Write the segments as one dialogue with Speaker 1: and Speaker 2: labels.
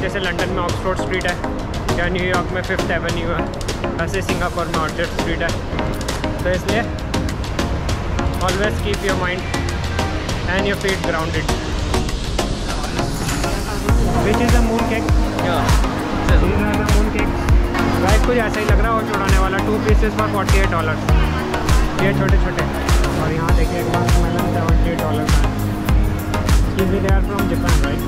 Speaker 1: जैसे लंदन में Oxford street है या न्यूयॉर्क में फिफ्थ एवेन्यू है ऐसे सिंगापुर में ऑर्चर्ड स्ट्रीट है। तो इसलिए always keep your mind and your feet grounded which is the moon cake moon cake guys कुछ ऐसा ही लग रहा है और चुड़ाने वाला। Two pieces for forty eight dollar ये छोटे छोटे। और यहाँ देखिए एक बार सेवेंटी एट डॉलर का है फ्रॉम जापान राइट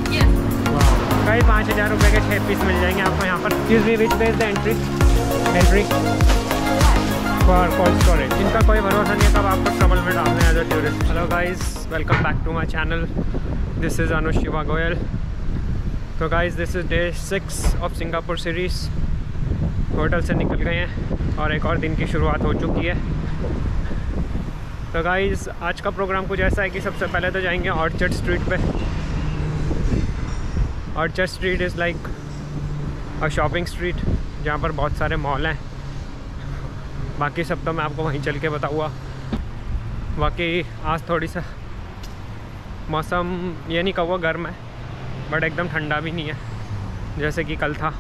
Speaker 1: कई पाँच हज़ार रुपये के छः पीस मिल जाएँगे आपको यहाँ पर। चीज़ भी which base the entry entry for cold storage इनका कोई भरोसा नहीं है कब आपको ट्रबल में डालने as a tourist hello guys welcome back to my channel this is Anu Shiva Goyal तो guys this is day six of Singapore series hotel से निकल गए हैं और एक और दिन की शुरुआत हो चुकी है। तो गाइज़ आज का प्रोग्राम कुछ ऐसा है कि सबसे पहले तो जाएँगे ऑर्चर्ड स्ट्रीट पे। Orchard Street is like a shopping street जहाँ पर बहुत सारे मॉल हैं। बाकी सब तो मैं आपको वहीं चल के बताऊँगा। बाकी आज थोड़ी सा मौसम ये नहीं कहूँगा गर्म है बट एकदम ठंडा भी नहीं है, जैसे कि कल था।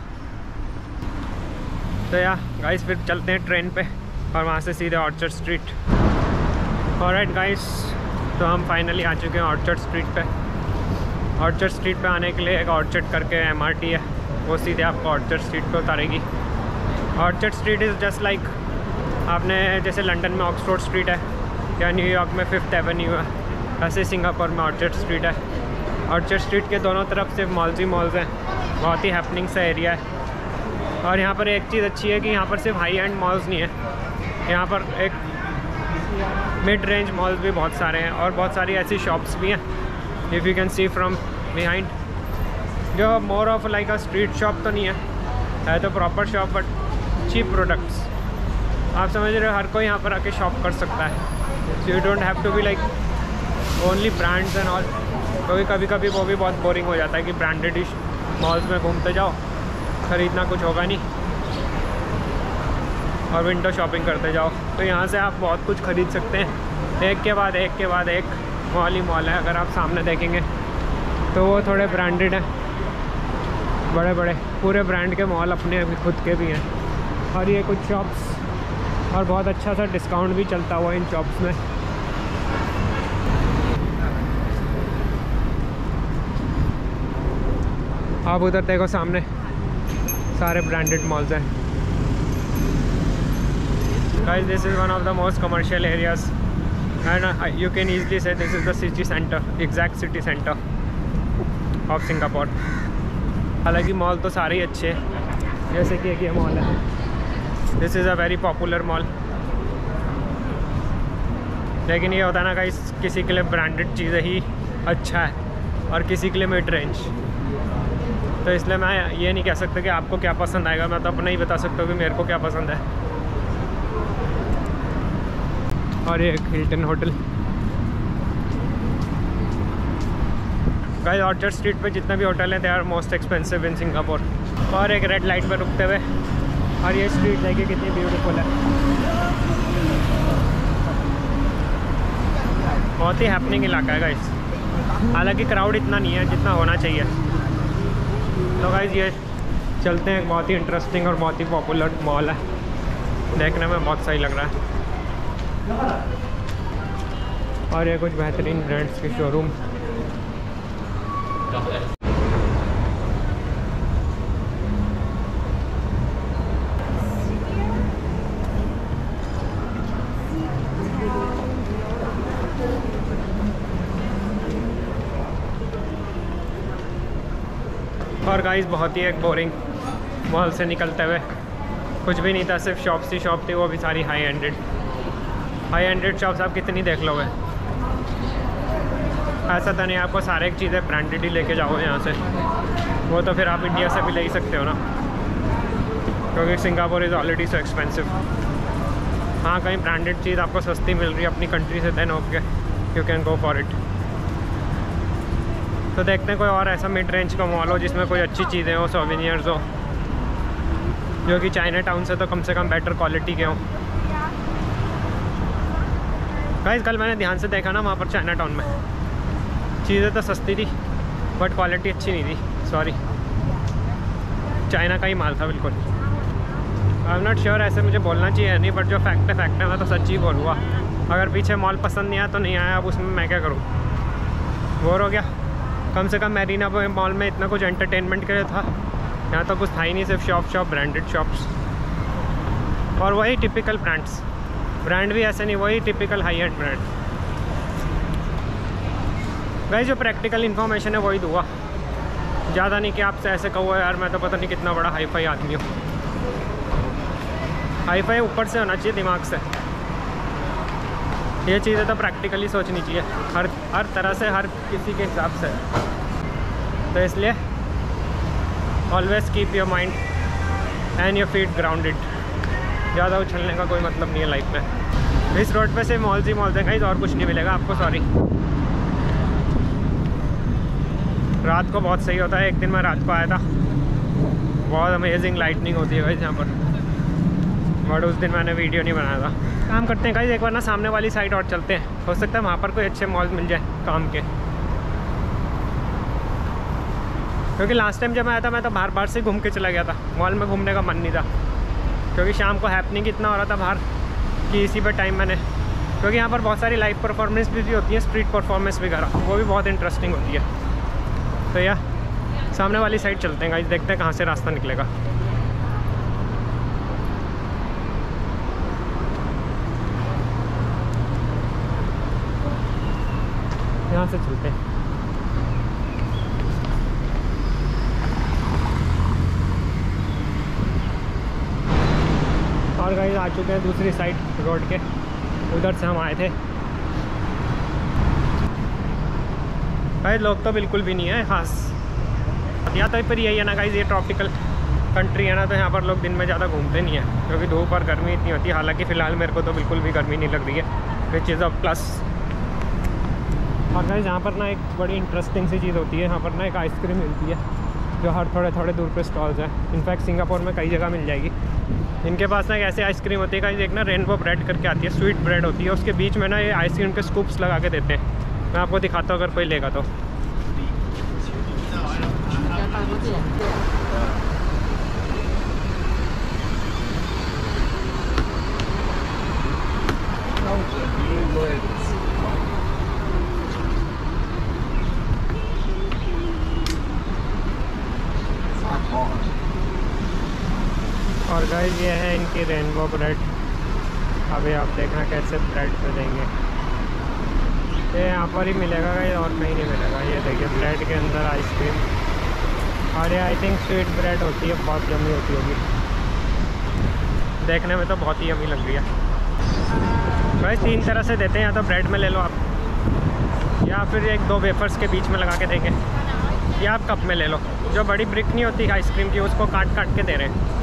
Speaker 1: तो या गाइस फिर चलते हैं ट्रेन पे और वहाँ से सीधे ऑर्चर्ड स्ट्रीट और गाइस तो हम फाइनली आ चुके हैं ऑर्चर्ड स्ट्रीट पे। ऑर्चर्ड स्ट्रीट पे आने के लिए एक ऑर्चर्ड करके एमआरटी है, वो सीधे आपको ऑर्चर्ड स्ट्रीट पे उतारेगी। Orchard Street is just like आपने जैसे लंदन में ऑक्सफोर्ड स्ट्रीट है, या न्यूयॉर्क में फिफ्थ एवेन्यू है, ऐसे सिंगापुर में ऑर्चर्ड स्ट्रीट है। ऑर्चर्ड स्ट्रीट के दोनों तरफ़ सिर्फ़ मॉल्स ही मॉल्स हैं, बहुत ही हैपनिंग सा एरिया है। और यहाँ पर एक चीज़ अच्छी है कि यहाँ पर सिर्फ़ हाई एंड मॉल्स नहीं है, यहाँ पर एक मिड रेंज मॉल्स भी बहुत सारे हैं और बहुत सारी ऐसी शॉप्स भी हैं। If you can see from behind जो more of like a street shop तो नहीं है। है तो proper shop but cheap products आप समझ रहे हो, हर कोई यहाँ पर आके शॉप कर सकता है। So you don't have to be like only brands and all क्योंकि कभी कभी वो भी बहुत बोरिंग हो जाता है कि ब्रांडेड ही मॉल्स में घूमते जाओ, ख़रीदना कुछ होगा नहीं। और विंडो शॉपिंग करते जाओ। तो यहाँ से आप बहुत कुछ ख़रीद सकते हैं। एक के बाद एक के बाद एक। मॉल ही मॉल है, अगर आप सामने देखेंगे। तो वो थोड़े ब्रांडेड हैं। बड़े बड़े पूरे ब्रांड के मॉल अपने अभी खुद के भी हैं। और ये कुछ शॉप्स और बहुत अच्छा सा डिस्काउंट भी चलता हुआ इन शॉप्स में। आप उधर देखो सामने, सारे ब्रांडेड मॉल्स हैं। Guys, this is one of the most commercial areas and uh, you can easily say this is the city center exact city center of Singapore. हालाँकि मॉल तो सारे ही अच्छे हैं। जैसे कि एक ये मॉल है। This is a very popular mall लेकिन ये होता है ना गाइस किसी के लिए ब्रांडेड चीज़ें ही अच्छा है और किसी के लिए मिड रेंज तो इसलिए मैं ये नहीं कह सकता कि आपको क्या पसंद आएगा। मैं तो अपना ही बता सकता हूँ कि मेरे को क्या पसंद है। और ये Hilton hotel guys Orchard Street पे जितने भी होटल हैं they are most expensive in Singapore और एक रेड लाइट पर रुकते हुए। और ये स्ट्रीट देखिए कितनी ब्यूटीफुल है। बहुत ही हैपनिंग इलाका है गाइस हालाँकि क्राउड इतना नहीं है जितना होना चाहिए। तो गाइस ये चलते हैं बहुत ही इंटरेस्टिंग और बहुत ही पॉपुलर मॉल है। देखने में बहुत सही लग रहा है। और ये कुछ बेहतरीन ब्रांड्स के शोरूम और गाइस बहुत ही एक बोरिंग मॉल से निकलते हुए। कुछ भी नहीं था, सिर्फ़ शॉप सी शॉप थी, वो भी सारी high ended high hundred shops आप कितनी देख लोगे? ऐसा तो नहीं, आपको सारे एक चीज़ें ब्रांडेड ही लेके जाओ यहाँ से। वो तो फिर आप इंडिया से भी ले ही सकते हो ना। क्योंकि Singapore is already so expensive हाँ कहीं ब्रांडेड चीज़ आपको सस्ती मिल रही है अपनी कंट्री से then okay you can go for it तो देखते हैं कोई और ऐसा मिड रेंज का मॉल हो जिसमें कोई अच्छी चीज़ें हो सोविनियर्स हो, जो कि चाइना टाउन से तो कम से कम बेटर क्वालिटी के हों। गाइस कल मैंने ध्यान से देखा ना वहाँ पर चाइना टाउन में। चीज़ें तो सस्ती थी बट क्वालिटी अच्छी नहीं थी सॉरी चाइना का ही माल था, बिल्कुल। आई एम नॉट श्योर ऐसे मुझे बोलना चाहिए नहीं बट जो फैक्ट है फैक्ट है, मैं तो सच ही बोलूँगा। अगर पीछे मॉल पसंद नहीं आया तो नहीं आया, अब उसमें मैं क्या करूँ? बोर हो गया। कम से कम मैरीना मॉल में इतना कुछ एंटरटेनमेंट के लिए था। यहाँ तो कुछ था ही नहीं, सिर्फ़ शॉप शॉप ब्रांडेड शॉप्स और वही टिपिकल ब्रांड्स ब्रांड भी ऐसे नहीं, वही टिपिकल हाई एंड ब्रांड भाई, जो प्रैक्टिकल इन्फॉर्मेशन है, वही दूँगा। ज़्यादा नहीं कि आपसे ऐसे कहो, यार, मैं तो पता नहीं कितना बड़ा हाई फाई आदमी हूँ। हाई फाई ऊपर से होना चाहिए, दिमाग से। ये चीज़ें तो प्रैक्टिकली सोचनी चाहिए। हर हर तरह से, हर किसी के हिसाब से। तो इसलिए always keep your mind and your feet grounded ज़्यादा उछलने का कोई मतलब नहीं है लाइफ में। इस रोड पे से मॉल्स ही मॉल्स हैं, कहीं और कुछ नहीं मिलेगा आपको सॉरी रात को बहुत सही होता है, एक दिन मैं रात को आया था। बहुत अमेजिंग लाइटनिंग होती है भाई यहाँ पर। बट उस दिन मैंने वीडियो नहीं बनाया था। काम करते हैं गाइज़ एक बार ना सामने वाली साइड और चलते हैं। हो सकता है वहाँ पर कोई अच्छे मॉल मिल जाए काम के। क्योंकि लास्ट टाइम जब आया था, मैं तो बाहर बाहर से घूम के चला गया था। मॉल में घूमने का मन नहीं था। क्योंकि शाम को हैपनिंग इतना हो रहा था बाहर कि इसी पर टाइम मैंने क्योंकि यहाँ पर बहुत सारी लाइव परफॉर्मेंस भी, भी होती है स्ट्रीट परफॉर्मेंस वगैरह। वो भी बहुत इंटरेस्टिंग होती है। तो या सामने वाली साइड चलते हैं देखते हैं कहाँ से रास्ता निकलेगा। यहाँ से चलते हैं। और गाइस आ चुके हैं दूसरी साइड रोड के। उधर से हम आए थे। भाई लोग तो बिल्कुल भी नहीं है, खास। या तो फिर यही है ना, गाइस, ये ट्रॉपिकल कंट्री है ना तो यहाँ पर लोग दिन में ज़्यादा घूमते नहीं है, क्योंकि धूप और गर्मी इतनी होती है। हालाँकि फ़िलहाल मेरे को तो बिल्कुल भी गर्मी नहीं लग रही है विच इज़ अ प्लस और गाइस, यहाँ पर ना एक बड़ी इंटरेस्टिंग सी चीज़ होती है, यहाँ पर ना एक आइसक्रीम मिलती है। जो हर थोड़े थोड़े दूर पे स्टॉल्स हैं। इनफैक्ट सिंगापुर में कई जगह मिल जाएगी। इनके पास ना ऐसी आइसक्रीम होती है एक ना रेनबो ब्रेड करके आती है स्वीट ब्रेड होती है, उसके बीच में ना ये आइसक्रीम के स्कूप्स लगा के देते हैं। मैं आपको दिखाता हूँ, अगर कोई लेगा तो। और गाइस ये है इनकी रेनबो ब्रेड अभी आप देखना कैसे ब्रेड पे देंगे ये यहाँ पर ही मिलेगा गाइस और कहीं नहीं मिलेगा। ये देखिए ब्रेड के अंदर आइसक्रीम और ये आई थिंक स्वीट ब्रेड होती है, बहुत यमी होती होगी। देखने में तो बहुत ही यमी लग रही है। भाई, तीन तरह से देते हैं, या तो ब्रेड में ले लो आप। या फिर एक दो वेफर्स के बीच में लगा के देंगे। या आप कप में ले लो। जो बड़ी ब्रिक नहीं होती आइसक्रीम की, उसको काट काट के दे रहे हैं।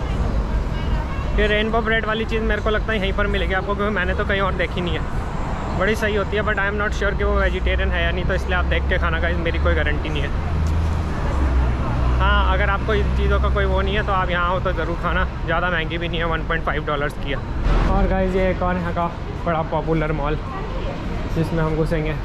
Speaker 1: ये रेनबो ब्रेड वाली चीज़ मेरे को लगता है यहीं पर मिलेगी आपको, क्योंकि मैंने तो कहीं और देखी नहीं है। बड़ी सही होती है but I am not sure कि वो वेजिटेरियन है या नहीं तो इसलिए आप देख के खाना का मेरी कोई गारंटी नहीं है। हाँ अगर आपको इन चीज़ों का कोई वो नहीं है तो आप यहाँ हो तो ज़रूर खाना, ज़्यादा महँगी भी नहीं है वन पॉइंट फाइव डॉलर्स की है। और गाइज़ ये एक और यहाँ का बड़ा पॉपुलर मॉल जिसमें हम घुसेंगे।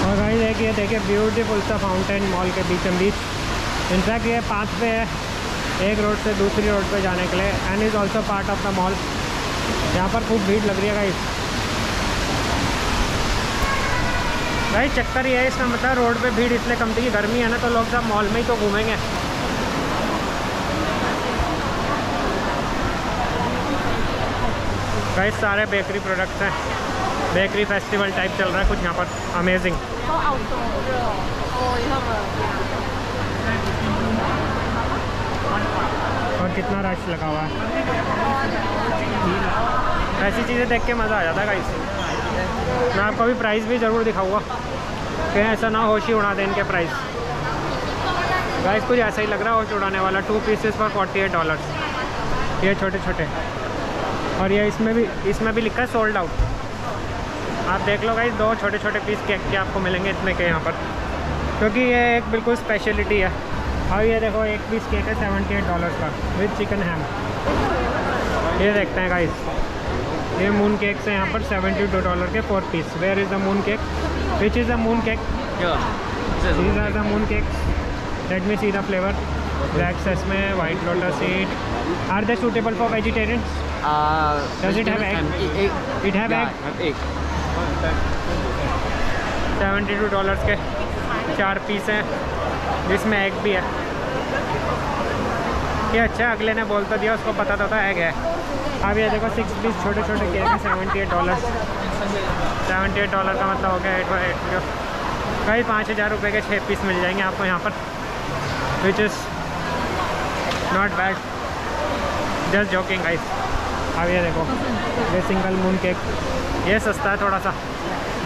Speaker 1: और गाइज़ एक ये देखिए ब्यूटीफुल सा फाउंटेन मॉल के बीचों बीच इनफैक्ट ये पास पे है, एक रोड से दूसरी रोड पे जाने के लिए and is also part of the mall यहाँ पर खूब भीड़ लग रही है गाइस भाई, चक्कर ये है इसका मतलब रोड पे भीड़ इसलिए कम थी कि गर्मी है ना तो लोग सब मॉल में ही तो घूमेंगे. गाइस सारे बेकरी प्रोडक्ट्स हैं. बेकरी फेस्टिवल टाइप चल रहा है कुछ यहाँ पर. अमेजिंग और कितना रश लगा हुआ है। ऐसी चीज़ें देख के मज़ा आ जाता है गाइस मैं आपको अभी प्राइस भी ज़रूर दिखाऊँगा। कहीं ऐसा ना होश ही उड़ा दें इनके प्राइस गाइस कुछ ऐसा ही लग रहा है होश उड़ाने वाला। टू पीसेस पर फोर्टी एट डॉलर ये छोटे छोटे और ये इसमें भी इसमें भी लिखा है सोल्ड आउट आप देख लो गाइस दो छोटे छोटे पीस केक के आपको मिलेंगे इतने के यहाँ पर। क्योंकि ये एक बिल्कुल स्पेशलिटी है। और ये देखो एक पीस केक है सेवेंटी एट डॉलर का विद चिकन हैम ये देखते हैं गाइस ये मून केक से यहाँ पर सेवेंटी टू डॉलर के four piece where is the moon cake which is the moon cake these are the moon cake let me see the flavour black sesame white lotus seed
Speaker 2: are they suitable for
Speaker 1: vegetarian does
Speaker 2: it
Speaker 1: have
Speaker 2: it have
Speaker 1: seventy two dollars के चार piece हैं. जिसमें egg भी है. ये अच्छा अगले ने बोल तो दिया, उसको पता तो था, है अब ये देखो सिक्स पीस छोटे छोटे केक हैं seventy eight dollar seventy eight dollar का मतलब हो गया एट बाई एट कई पाँच हज़ार रुपये के छः पीस मिल जाएँगे आपको यहाँ पर which is not bad just joking guys अब ये देखो, ये सिंगल मून केक ये सस्ता है थोड़ा सा,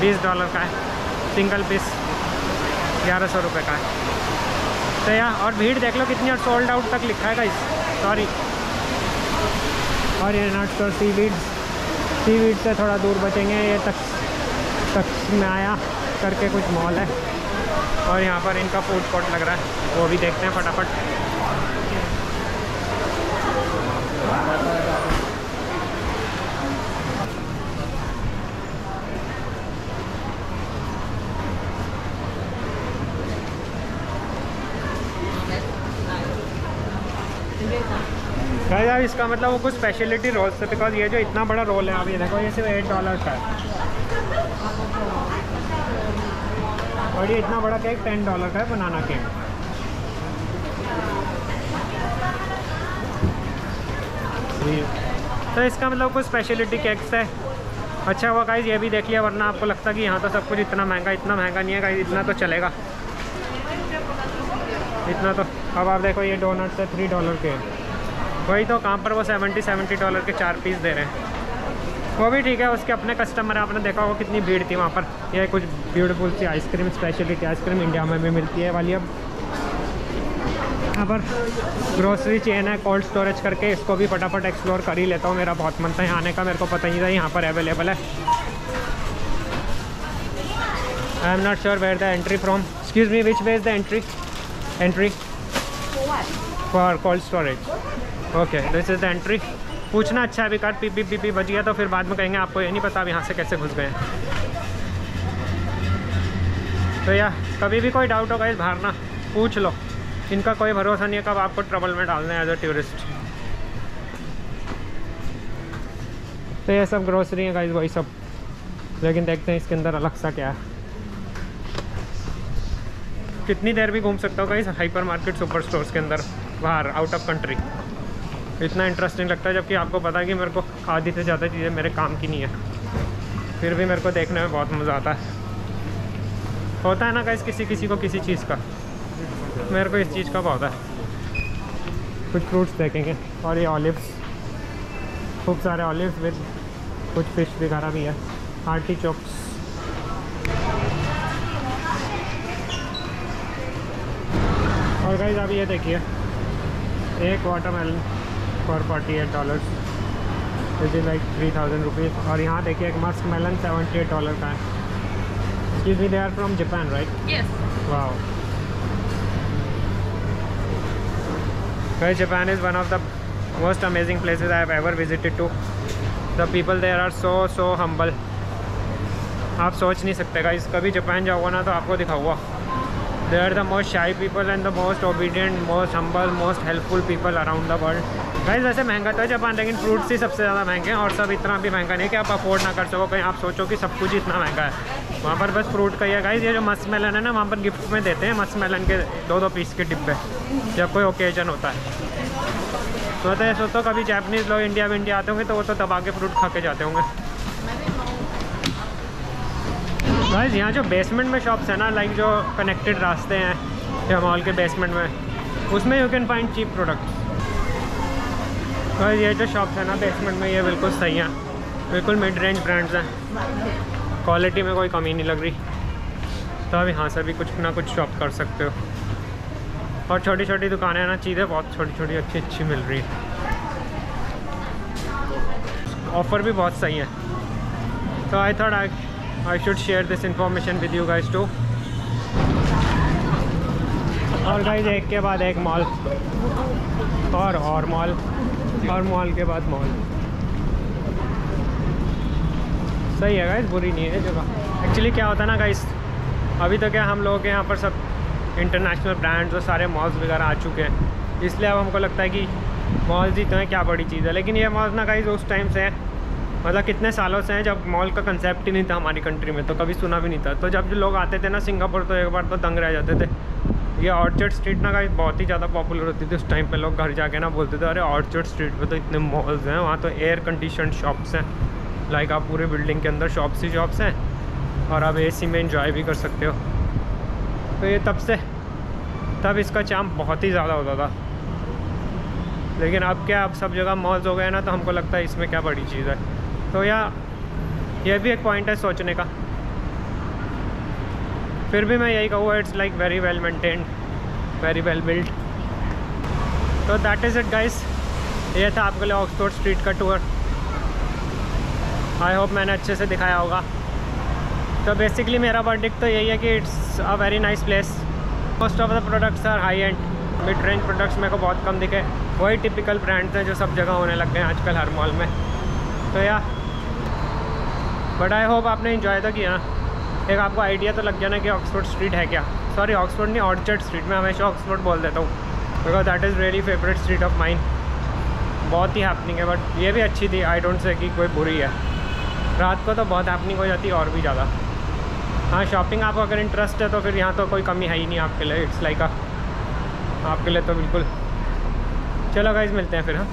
Speaker 1: बीस डॉलर का है। सिंगल पीस ग्यारह सौ रुपये का है। तो यहाँ और भीड़ देख लो कितनी, और सोल्ड आउट तक लिखा है इस सॉरी और ये नॉट तो सी वीड सी वीड से थोड़ा दूर बचेंगे। ये तक तक में आया करके कुछ मॉल है। और यहाँ पर इनका फ़ूड कोर्ट लग रहा है। वो भी देखते हैं फटाफट। गाइस, यार इसका मतलब वो कुछ स्पेशलिटी रोल से बिकॉज़ ये जो इतना बड़ा रोल है, आप ये देखो, ये सिर्फ़ एट डॉलर का है। और ये इतना बड़ा केक टेन डॉलर का है बनाना केक तो इसका मतलब कुछ स्पेशलिटी केक्स है। अच्छा हुआ गाइस ये भी देख लिया, वरना आपको लगता कि यहाँ तो सब कुछ इतना महँगा इतना महँगा नहीं है गाइस इतना तो चलेगा। इतना तो अब आप देखो, ये डोनट्स है थ्री डॉलर के वही तो कहाँ पर वो सेवेंटी सेवेंटी डॉलर के चार पीस दे रहे हैं। वो भी ठीक है उसके अपने कस्टमर है आपने देखा होगा कितनी भीड़ थी वहाँ पर। यह कुछ ब्यूटीफुल सी ice cream speciality ice cream India में भी मिलती है वाली अब। यहाँ पर ग्रोसरी चेन है कोल्ड स्टोरेज करके इसको भी फटाफट एक्सप्लोर कर ही लेता हूँ मेरा बहुत मन था यहाँ आने का मेरे को पता नहीं था यहाँ पर अवेलेबल है। I am not sure where the entry from excuse me which way is the entry entry for cold storage okay this is the entry पूछना अच्छा है बेकार पी पी पी पी बच गया तो फिर बाद में कहेंगे आपको ये नहीं पता अब यहाँ से कैसे घुस गए। तो या, कभी भी कोई डाउट होगा इस बाहर ना पूछ लो। इनका कोई भरोसा नहीं है, कब आपको ट्रबल में डालना है एज अ टूरिस्ट तो ये सब ग्रोसरी है गाइस वही सब। लेकिन देखते हैं इसके अंदर अलग सा क्या है। कितनी देर भी घूम सकता हो guys hyper market super stores के अंदर, बाहर आउट ऑफ़ कंट्री इतना इंटरेस्टिंग लगता है, जबकि आपको पता है कि मेरे को आधी से ज़्यादा चीज़ें मेरे काम की नहीं है। फिर भी मेरे को देखने में बहुत मज़ा आता है। होता है ना गाइस किसी किसी को किसी चीज़ का। मेरे को इस चीज़ का बहुत है। कुछ फ्रूट्स देखेंगे। और ये ऑलिव्स खूब सारे ऑलिव्स विद कुछ फ़िश वगैरह भी है। आर्टी चॉप्स और गाइस आप ये देखिए। एक watermelon for forty eight dollar is like three thousand rupees और यहाँ देखिए एक musk melon seventy eight dollar का है Excuse me, they are from Japan, right?
Speaker 3: Yes.
Speaker 1: Wow. Guys, Japan is one of the most amazing places I have ever visited to. The people there are so so humble. आप सोच नहीं सकते guys कभी Japan जाओगे ना तो आपको दिखाऊँगा they are the most shy people and the most obedient most humble most helpful people around the world guys, वैसे महँगा तो है जापान, लेकिन फ्रूट्स ही सबसे ज़्यादा महँगे हैं और सब इतना भी महँगा नहीं है कि आप अफोर्ड ना कर सको, कहीं आप सोचो कि सब कुछ इतना महँगा है। वहाँ पर बस फ्रूट का ही है। गाइस, ये जो मस्क मेलन है ना, वहाँ पर गिफ्ट में देते हैं मस्क मेलन के दो दो पीस के डिब्बे, जब कोई ओकेजन होता है। तो तो सोचो कभी जापानीज़ लोग इंडिया में इंडिया आते होंगे तो वो तो दबा के फ्रूट खा के जाते होंगे। गाइस, यहाँ जो बेसमेंट में शॉप्स हैं ना लाइक जो कनेक्टेड रास्ते हैं, या मॉल के बेसमेंट में, उसमें you can find cheap product guys ये जो शॉप्स है ना बेसमेंट में ये बिल्कुल सही हैं। बिल्कुल मिड रेंज ब्रांड्स हैं। क्वालिटी में कोई कमी नहीं लग रही। तो आप यहाँ से भी कुछ ना कुछ शॉप कर सकते हो। और छोटी छोटी दुकानें हैं ना, चीज़ें बहुत छोटी छोटी अच्छी अच्छी मिल रही है। ऑफ़र भी बहुत सही है। तो I thought I I should share this information with you guys to और गाइस एक के बाद एक मॉल और और मॉल और मॉल के बाद मॉल। सही है गाइस बुरी नहीं है जगह। एक्चुअली क्या होता है ना गाइस अभी तो क्या हम लोगों के यहाँ पर सब इंटरनेशनल ब्रांड्स और सारे मॉल्स वगैरह आ चुके हैं। इसलिए अब हमको लगता है कि मॉल्स ही तो हैं, क्या बड़ी चीज़ है। लेकिन ये मॉल्स ना गाइज़ उस टाइम से है मतलब कितने सालों से हैं जब मॉल का कंसेप्ट ही नहीं था हमारी कंट्री में तो कभी सुना भी नहीं था। तो जब जो लोग आते थे ना, सिंगापुर तो एक बार तो दंग रह जाते थे। ये ऑर्चर्ड स्ट्रीट ना गाइज़ बहुत ही ज़्यादा पॉपुलर होती थी उस टाइम पे लोग घर जाके ना बोलते थे, अरे ऑर्चर्ड स्ट्रीट पे तो इतने मॉल्स हैं, वहाँ तो एयर कंडीशन शॉप्स हैं। लाइक आप पूरे बिल्डिंग के अंदर शॉप्स ही शॉप्स हैं और आप एसी में इंजॉय भी कर सकते हो। तो ये तब से, तब इसका चाम बहुत ही ज़्यादा होता था। लेकिन अब क्या, अब सब जगह मॉल्स हो गए ना तो हमको लगता है इसमें क्या बड़ी चीज़ है। तो या, ये भी एक पॉइंट है सोचने का। फिर भी मैं यही कहूँगा it's like very well maintained very well build तो दैट इज़ इट गाइस ये था आपके लिए ऑक्सफोर्ड स्ट्रीट का टूर आई होप मैंने अच्छे से दिखाया होगा. तो बेसिकली मेरा वर्डिक तो यही है कि it's a very nice place most of the products are high end mid range products मेरे को बहुत कम दिखे. वही टिपिकल ब्रांड्स हैं जो सब जगह होने लग गए हैं आजकल हर मॉल में. तो या बट आई होप आपने इन्जॉय तो किया एक आपको आइडिया तो लग गया ना कि ऑक्सफोर्ड स्ट्रीट है क्या? सॉरी ऑक्सफोर्ड नहीं ऑर्चर्ड स्ट्रीट में हमेशा ऑक्सफोर्ड बोल देता हूँ। Because that is very favourite street of mind बहुत ही हैपनिंग है बट ये भी अच्छी थी। आई डोंट से कि कोई बुरी है। रात को तो बहुत हैपनिंग हो जाती है और भी ज़्यादा। हाँ शॉपिंग आपको अगर इंटरेस्ट है तो फिर यहाँ तो कोई कमी है ही नहीं आपके लिए। इट्स लाइक अ आपके लिए तो बिल्कुल। चलो गाइज़ मिलते हैं फिर हाँ।